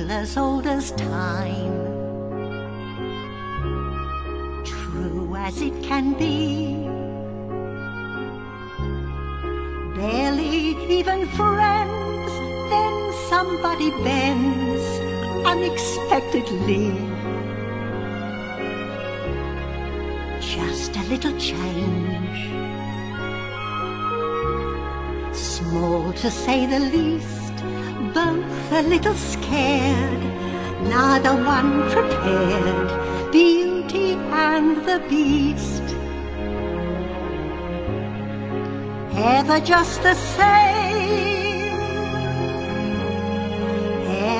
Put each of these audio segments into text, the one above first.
as old as time. True as it can be. Barely even friends, then somebody bends unexpectedly. Just a little change. Small to say the least, both a little scared, neither one prepared, Beauty and the Beast. Ever just the same,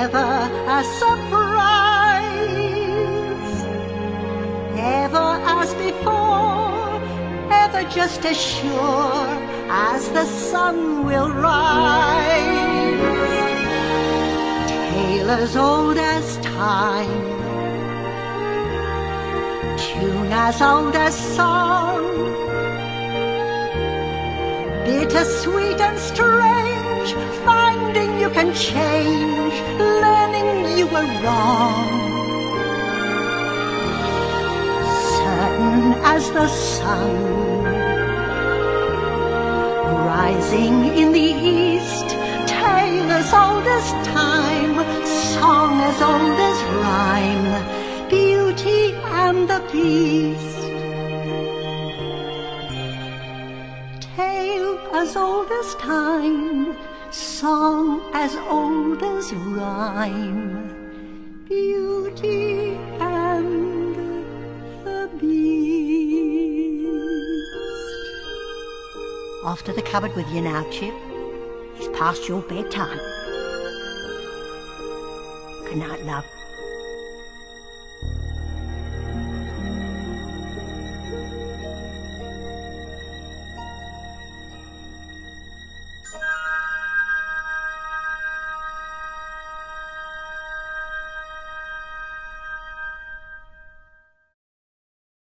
ever a surprise, ever as before, ever just as sure as the sun will rise. As old as time, tune as old as song, bittersweet and strange, finding you can change, learning you were wrong. Certain as the sun rising in the east, tale as old as time, as old as rhyme, beauty and the beast. Tale as old as time, song as old as rhyme, beauty and the beast. To the cupboard with you now, Chip. It's past your bedtime. Night, love.